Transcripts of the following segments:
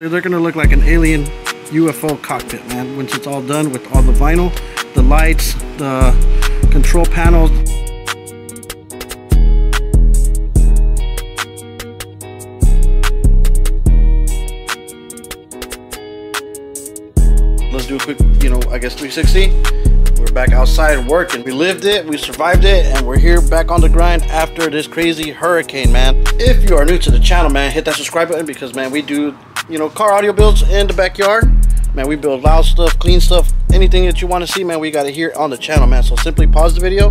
They're gonna look like an alien UFO cockpit, man, once it's all done with all the vinyl, the lights, the control panels. Let's do a quick, you know, I guess 360. We're back outside working. We lived it, we survived it, and we're here back on the grind after this crazy hurricane, man. If you are new to the channel, man, hit that subscribe button because, man, we do, you know, car audio builds in the backyard. Man, we build loud stuff, clean stuff, anything that you want to see, man, we got it here on the channel, man. So simply pause the video,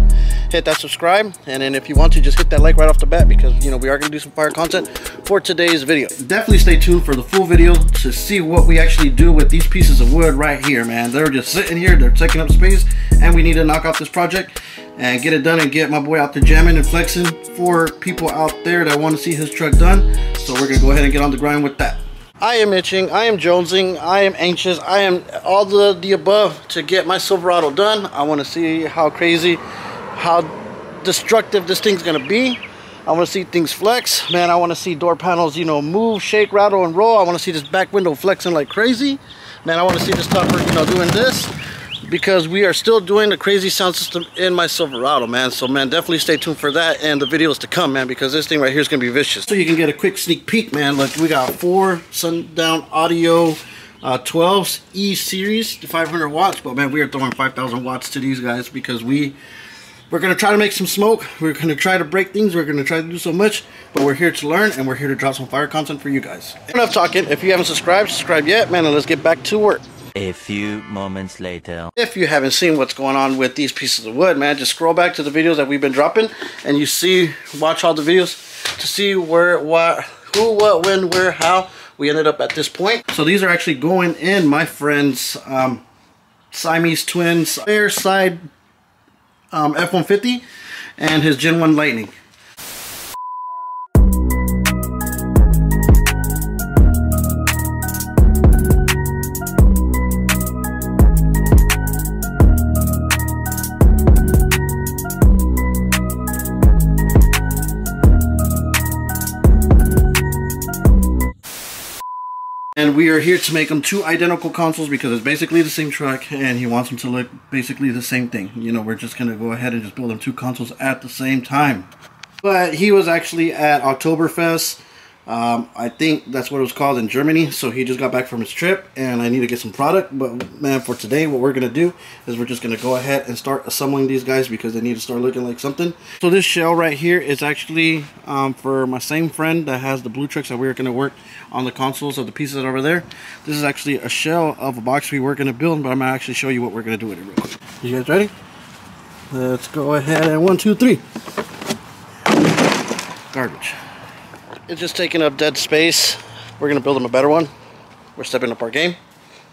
hit that subscribe, and then if you want to, just hit that like right off the bat because, you know, we are going to do some fire content for today's video. Definitely stay tuned for the full video to see what we actually do with these pieces of wood right here, man. They're just sitting here, they're taking up space, and we need to knock out this project and get it done and get my boy out there jamming and flexing for people out there that want to see his truck done. So we're going to go ahead and get on the grind with that. I am itching, I am jonesing, I am anxious, I am all the, the above to get my Silverado done. I want to see how crazy, how destructive this thing's going to be. I want to see things flex. Man, I want to see door panels, you know, move, shake, rattle, and roll. I want to see this back window flexing like crazy. Man, I want to see this topper, you know, doing this because we are still doing the crazy sound system in my Silverado, man. So, man, definitely stay tuned for that and the videos to come, man, because this thing right here is going to be vicious. So you can get a quick sneak peek, man. Look, we got four Sundown Audio uh, 12s E series to 500 watts, but man, we are throwing 5,000 watts to these guys because we we're going to try to make some smoke. We're going to try to break things. We're going to try to do so much. But we're here to learn and we're here to drop some fire content for you guys. Enough talking. If you haven't subscribed, subscribe yet, man. And let's get back to work. A few moments later. If you haven't seen what's going on with these pieces of wood, man, just scroll back to the videos that we've been dropping and you see, watch all the videos to see where, what, who, what, when, where, how we ended up at this point. So these are actually going in my friend's um, Siamese twins spare side um, F-150 and his Gen 1 Lightning. We are here to make them two identical consoles because it's basically the same truck and he wants them to look basically the same thing. You know, we're just going to go ahead and just build them two consoles at the same time. But he was actually at Oktoberfest. Um, I think that's what it was called in Germany. So he just got back from his trip and I need to get some product. But man, for today, what we're going to do is we're just going to go ahead and start assembling these guys because they need to start looking like something. So this shell right here is actually um, for my same friend that has the blue trucks that we're going to work on the consoles of the pieces over there. This is actually a shell of a box we were going to build, but I'm to actually show you what we're going to do with it real quick. You guys ready? Let's go ahead and one, two, three. Garbage. It's just taking up dead space. We're going to build them a better one. We're stepping up our game.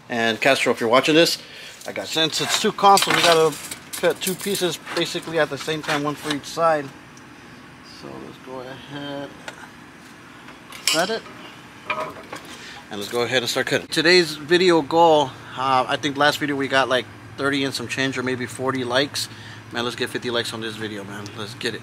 And Castro, if you're watching this, I got since it's two consoles, we got to cut two pieces basically at the same time, one for each side. So let's go ahead, set it, and let's go ahead and start cutting. Today's video goal, uh, I think last video we got like 30 and some change or maybe 40 likes. Man, let's get 50 likes on this video, man. Let's get it.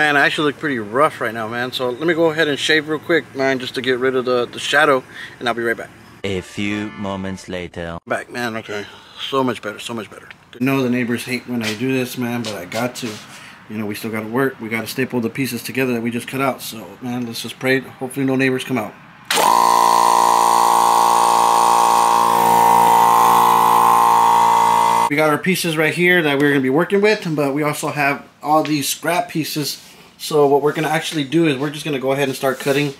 Man, I actually look pretty rough right now, man. So let me go ahead and shave real quick, man, just to get rid of the, the shadow, and I'll be right back. A few moments later. Back, man, okay. So much better, so much better. I know the neighbors hate when I do this, man, but I got to. You know, we still got to work. We got to staple the pieces together that we just cut out. So, man, let's just pray. Hopefully no neighbors come out. We got our pieces right here that we're going to be working with, but we also have all these scrap pieces. So what we're going to actually do is we're just going to go ahead and start cutting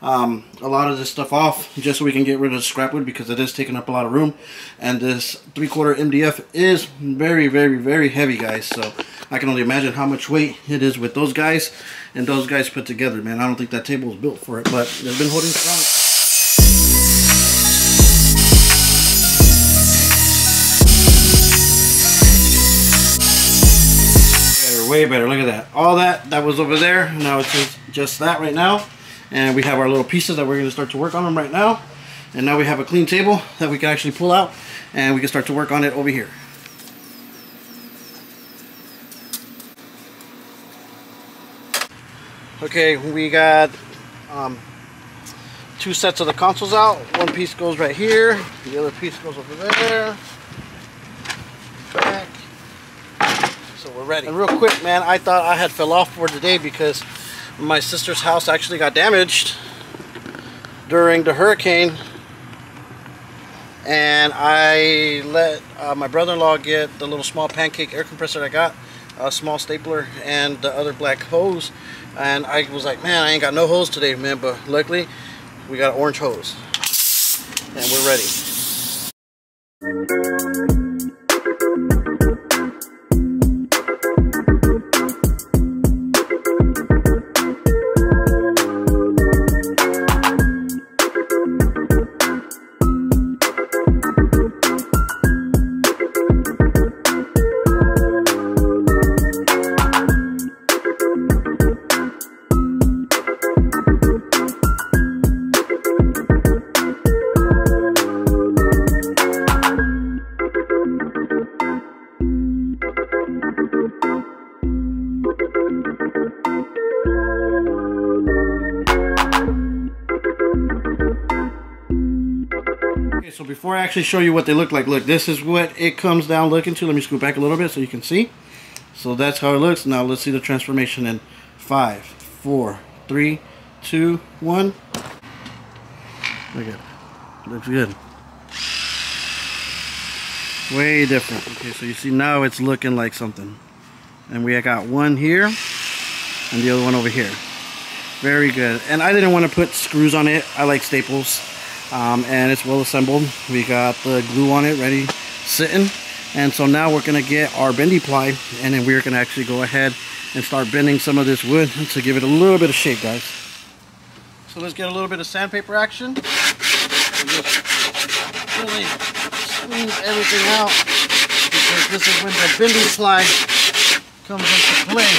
um, a lot of this stuff off just so we can get rid of the scrap wood because it is taking up a lot of room. And this three-quarter MDF is very, very, very heavy, guys. So I can only imagine how much weight it is with those guys and those guys put together, man. I don't think that table is built for it, but they've been holding strong. way better. Look at that. All that, that was over there. Now it's just, just that right now. And we have our little pieces that we're going to start to work on them right now. And now we have a clean table that we can actually pull out and we can start to work on it over here. Okay, we got um, two sets of the consoles out. One piece goes right here, the other piece goes over there. We're ready. And real quick, man, I thought I had fell off for today because my sister's house actually got damaged during the hurricane. And I let uh, my brother-in-law get the little small pancake air compressor that I got, a small stapler, and the other black hose. And I was like, man, I ain't got no hose today, man. But luckily, we got an orange hose. And we're ready. So before I actually show you what they look like, look, this is what it comes down looking to. Let me scoot back a little bit so you can see. So that's how it looks. Now let's see the transformation in five, four, three, two, one. Look at it. Looks good. Way different. Okay, so you see now it's looking like something. And we got one here and the other one over here. Very good. And I didn't want to put screws on it. I like staples. Um, and it's well assembled. We got the glue on it ready sitting. And so now we're going to get our bendy ply and then we're going to actually go ahead and start bending some of this wood to give it a little bit of shape, guys. So let's get a little bit of sandpaper action. Really squeeze everything out because this is when the bendy ply comes into play.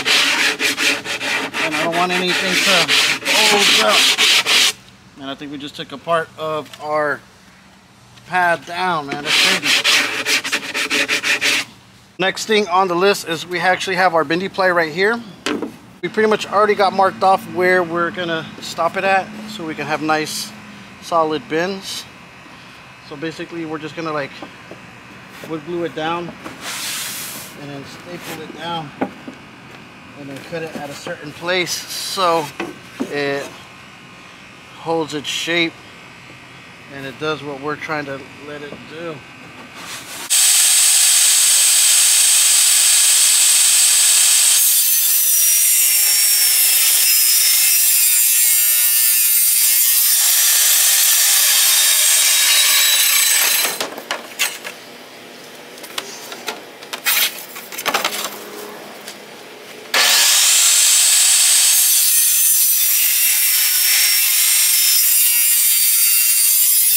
And I don't want anything to bulge up. And I think we just took a part of our pad down, man. That's crazy. Next thing on the list is we actually have our bendy ply right here. We pretty much already got marked off where we're gonna stop it at so we can have nice solid bends. So basically we're just gonna like wood glue it down and then staple it down and then cut it at a certain place so it holds its shape and it does what we're trying to let it do.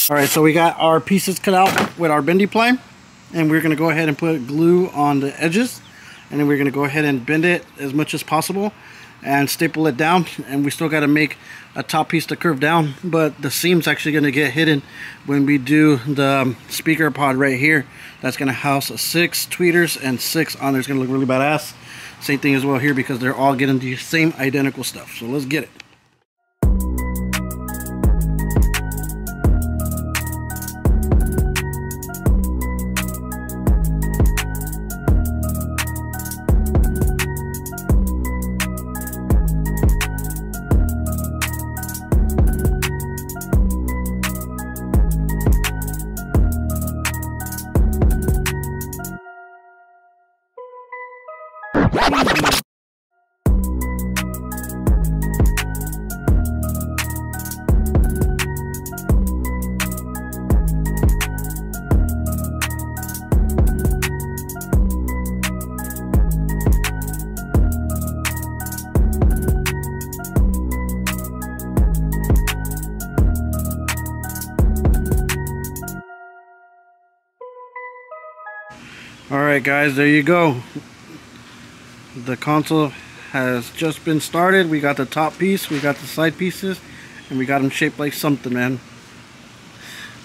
All right, so we got our pieces cut out with our bendy ply, and we're gonna go ahead and put glue on the edges, and then we're gonna go ahead and bend it as much as possible and staple it down. And we still gotta make a top piece to curve down, but the seam's actually gonna get hidden when we do the um, speaker pod right here. That's gonna house six tweeters and six on there. It's gonna look really badass. Same thing as well here because they're all getting the same identical stuff. So let's get it. Alright guys, there you go. The console has just been started. We got the top piece, we got the side pieces, and we got them shaped like something, man.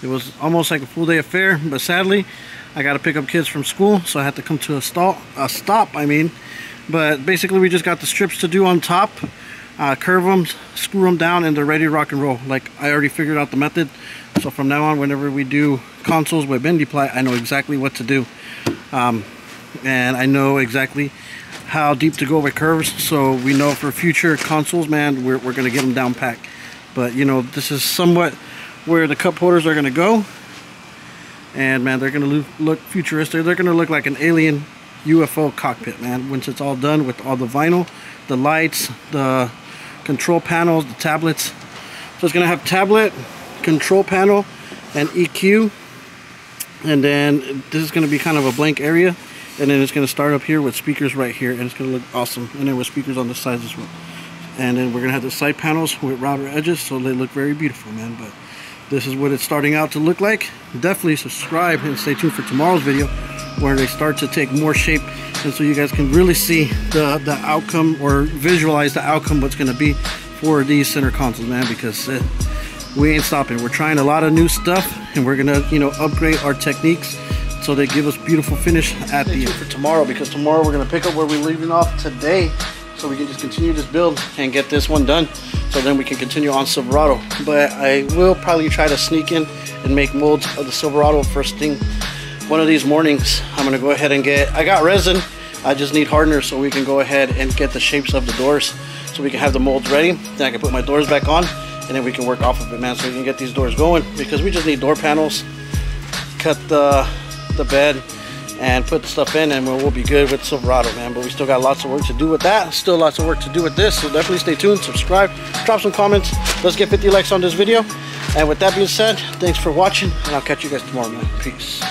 It was almost like a full day affair, but sadly, I got to pick up kids from school, so I had to come to a stop, a stop, I mean. But basically, we just got the strips to do on top. uh, curve them, screw them down, and they're ready to rock and roll. Like I already figured out the method. So from now on, whenever we do consoles with bendy ply, I know exactly what to do. Um, and I know exactly how deep to go with curves. So we know for future consoles, man, we're, we're to get them down packed. But you know, this is somewhat where the cup holders are to go. And man, they're to look futuristic. They're to look like an alien UFO cockpit, man. Once it's all done with all the vinyl, the lights, the control panels, the tablets. So it's to have tablet, control panel, and EQ. And then this is going to be kind of a blank area. And then it's going to start up here with speakers right here. And it's going to look awesome. And then with speakers on the sides as well. And then we're going to have the side panels with router edges. So they look very beautiful, man. But this is what it's starting out to look like. Definitely subscribe and stay tuned for tomorrow's video where they start to take more shape and so you guys can really see the, the outcome or visualize the outcome what's going to be for these center consoles, man, because uh, we ain't stopping. We're trying a lot of new stuff and we're going to, you know, upgrade our techniques so they give us beautiful finish at the end. for tomorrow because tomorrow we're going to pick up where we're leaving off today so we can just continue this build and get this one done so then we can continue on Silverado. But I will probably try to sneak in and make molds of the Silverado first thing one of these mornings. I'm gonna go ahead and get, I got resin, I just need hardener so we can go ahead and get the shapes of the doors so we can have the molds ready. Then I can put my doors back on and then we can work off of it, man, so we can get these doors going because we just need door panels, cut the, the bed, and put stuff in and we'll we'll be good with Silverado, man. But we still got lots of work to do with that. Still lots of work to do with this. So definitely stay tuned, subscribe, drop some comments. Let's get 50 likes on this video. And with that being said, thanks for watching and I'll catch you guys tomorrow, man. Peace.